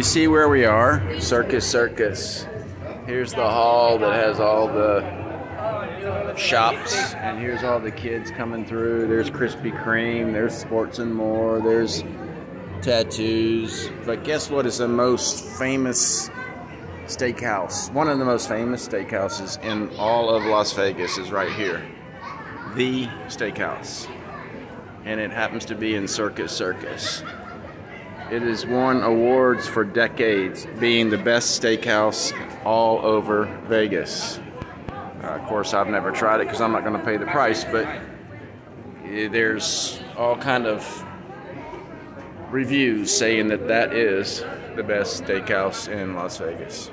You see where we are? Circus Circus. Here's the hall that has all the shops, and here's all the kids coming through. There's Krispy Kreme, there's Sports and More, there's tattoos. But guess what is the most famous steakhouse? One of the most famous steakhouses in all of Las Vegas is right here. The Steakhouse. And it happens to be in Circus Circus. It has won awards for decades, being the best steakhouse all over Vegas. Uh, of course, I've never tried it because I'm not going to pay the price, but there's all kind of reviews saying that that is the best steakhouse in Las Vegas.